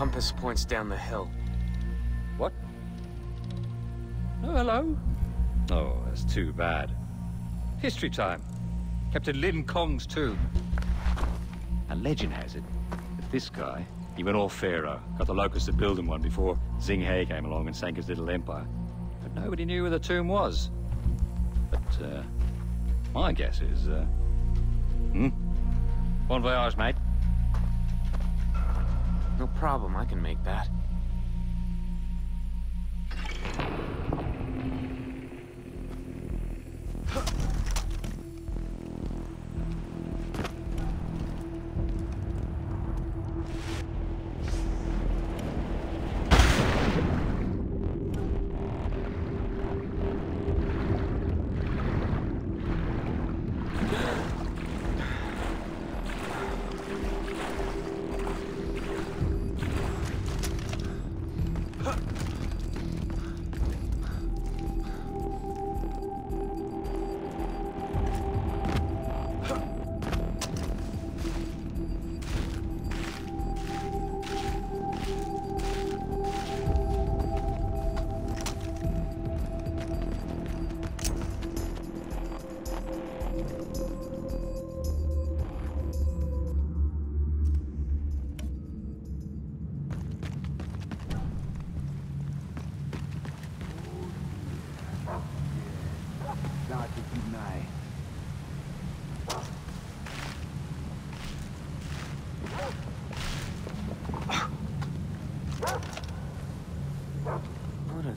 Compass points down the hill. What? Oh, hello? Oh, that's too bad. History time. Captain Lin Cong's tomb. A legend has it that this guy, he went all pharaoh, got the locusts to build him one before Zheng He came along and sank his little empire. But nobody knew where the tomb was. But, uh, my guess is, uh... Hmm? Bon voyage, mate. No problem, I can make that.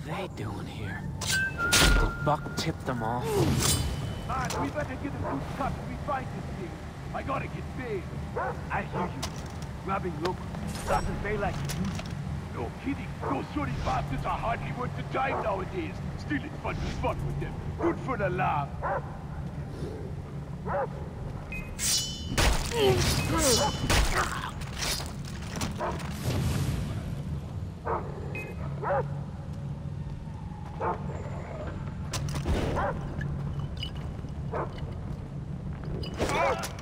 They doing here? Did Buck tip them off? Man, we better get a good cut if we find this thing. I gotta get paid. I hear you. Grabbing local doesn't pay like it used. No kidding. Those shorty bastards are hardly worth the time nowadays. Still, it's fun to fuck with them. Good for the laugh. Disgusting.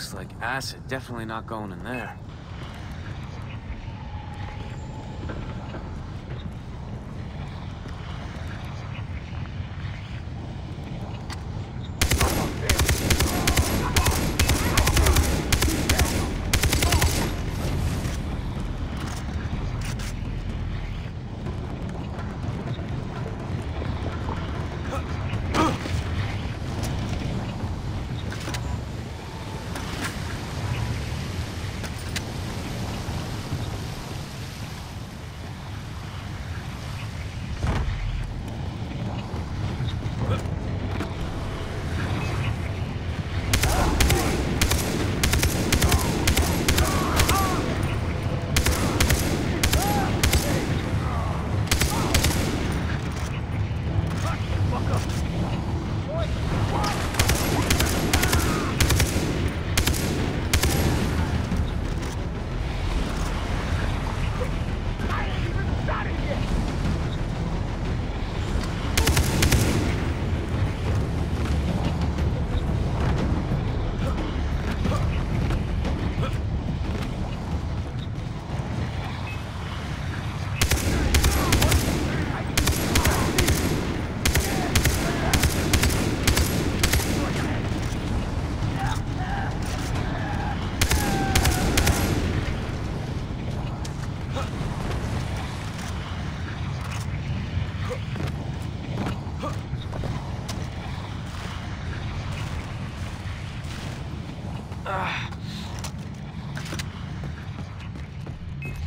Looks like acid. Definitely not going in there.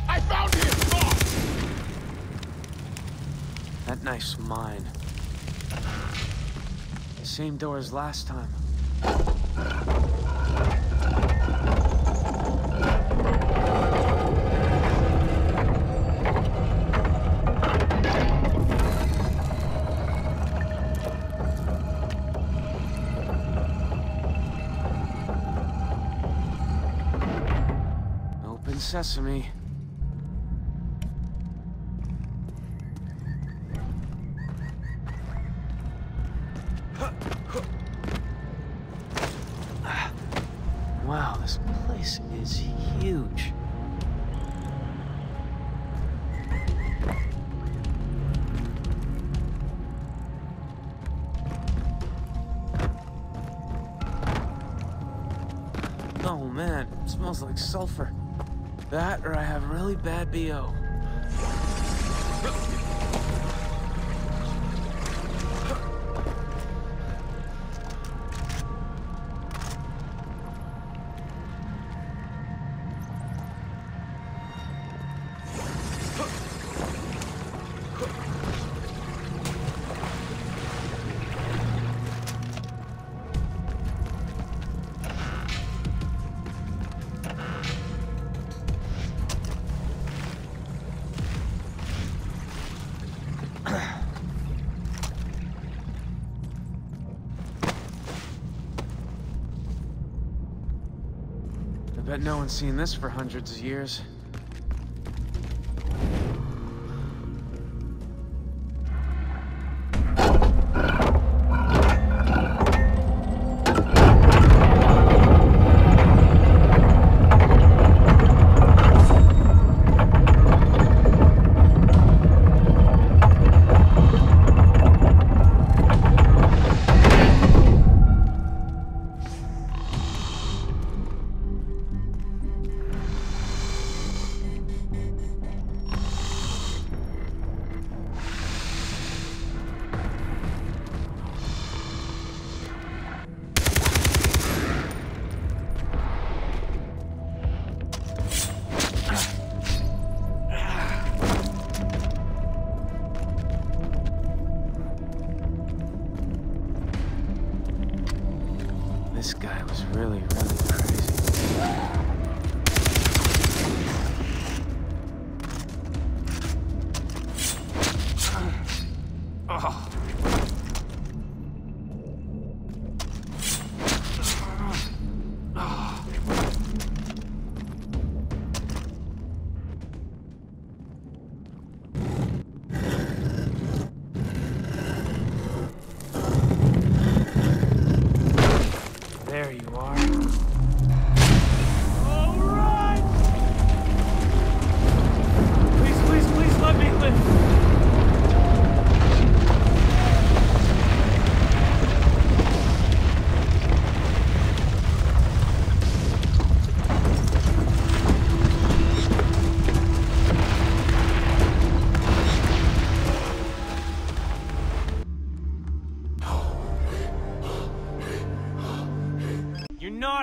I found him! That knife's mine. Same door as last time. Open sesame. Man, it smells like sulfur. That or I have really bad BO. Bet no one's seen this for hundreds of years. There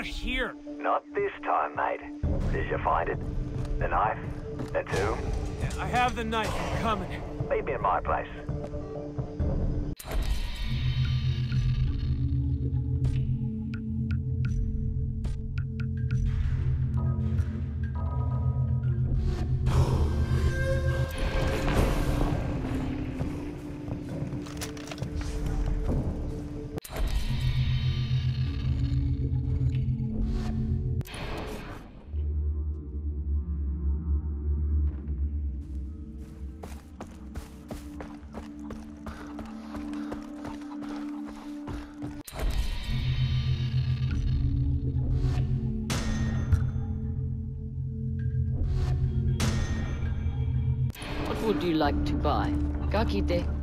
not here. Not this time, mate. Did you find it? The knife? The tomb? I have the knife coming. Meet me in my place. You like to buy? Kakite.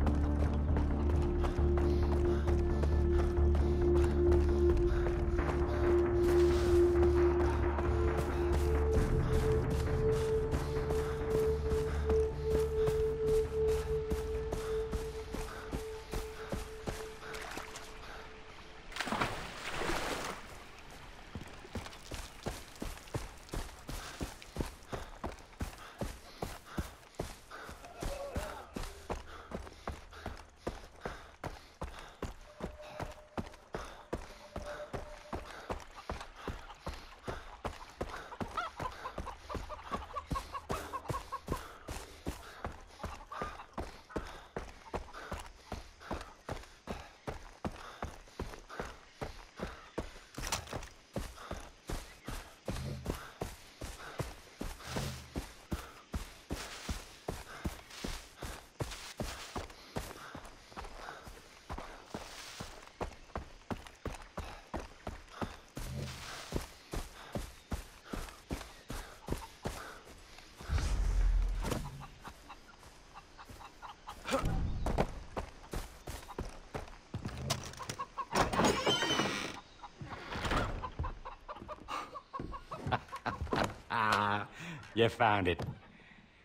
You found it.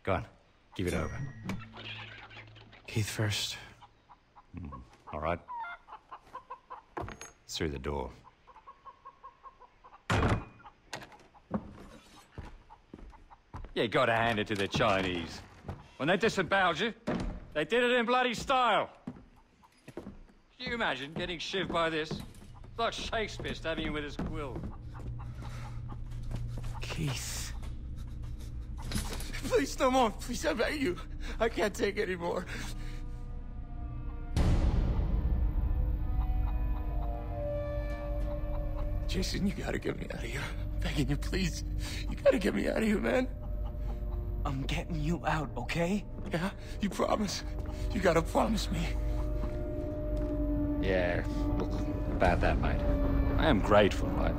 Go on, give it over. Keith first. Hmm. All right. Through the door. You gotta hand it to the Chinese. When they disemboweled you, they did it in bloody style. Can you imagine getting shivved by this? It's like Shakespeare stabbing you with his quill. Keith. Please, no more. Please, I beg you. I can't take anymore. Jason, you gotta get me out of here. begging you, please. You gotta get me out of here, man. I'm getting you out, okay? Yeah? You promise? You gotta promise me. Yeah, look, about that, mate. I am grateful, right?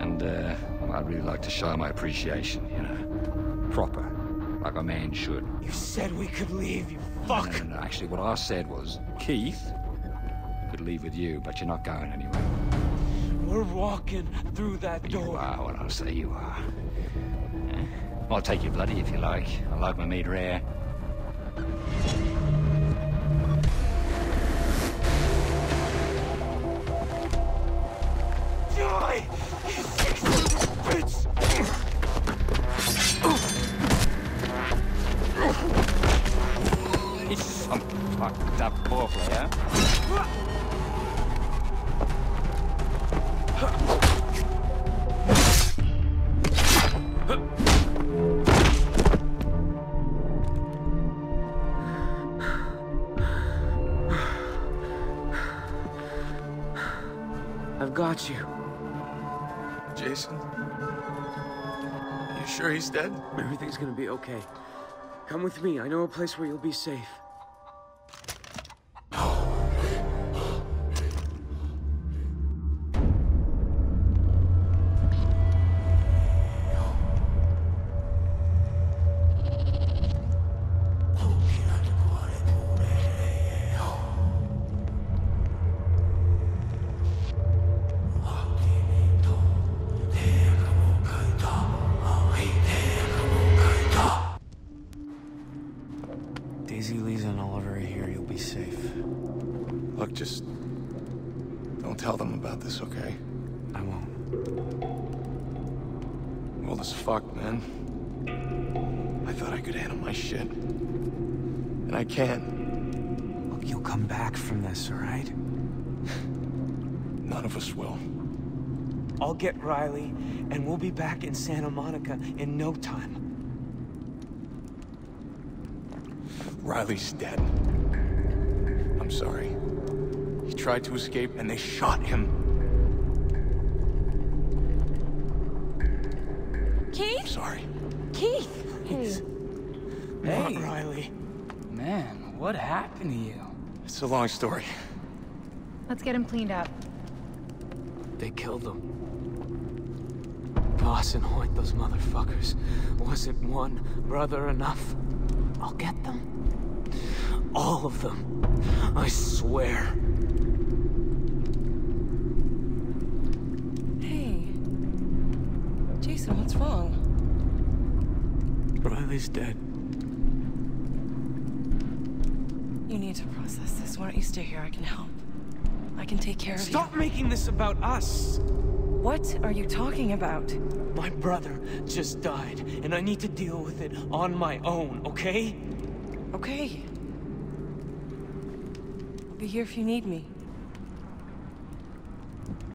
And, uh, I'd really like to show my appreciation, you know. Proper, like a man should. You said we could leave, you fuck! no, no, actually, what I said was, Keith could leave with you, but you're not going anywhere. We're walking through that You door. are what I say you are. Eh? I'll take you bloody if you like. I like my meat rare. Fucked up ball player. I've got you. Jason? You sure he's dead? Everything's gonna be okay. Come with me. I know a place where you'll be safe. Man. I thought I could handle my shit. And I can't. Look, you'll come back from this, all right? None of us will. I'll get Riley, and we'll be back in Santa Monica in no time. Riley's dead. I'm sorry. He tried to escape and they shot him. I'm Keith? sorry. Keith! Please. Not Riley. Man, what happened to you? It's a long story. Let's get him cleaned up. They killed him. Vaas and Hoyt, those motherfuckers. Wasn't one brother enough? I'll get them. All of them. I swear. Hey. Jason, what's wrong? Riley's dead. You need to process this. Why don't you stay here? I can help. I can take care of Stop making this about us! What are you talking about? My brother just died, and I need to deal with it on my own, okay? Okay. I'll be here if you need me.